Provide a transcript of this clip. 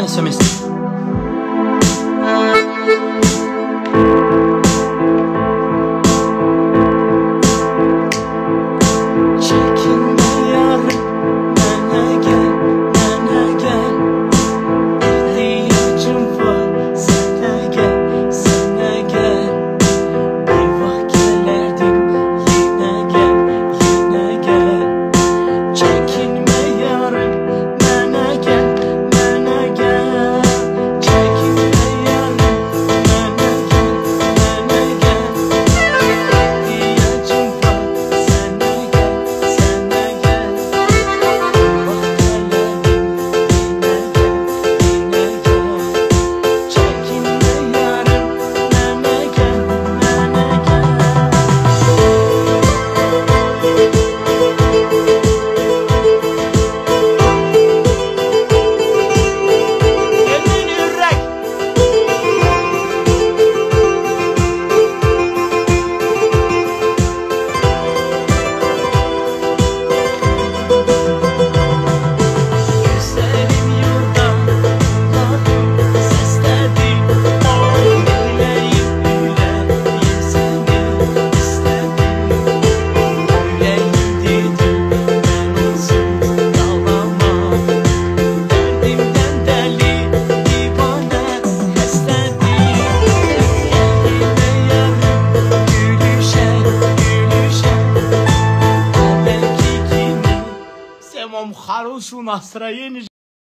Allez, semestre. вам хорошего настроения.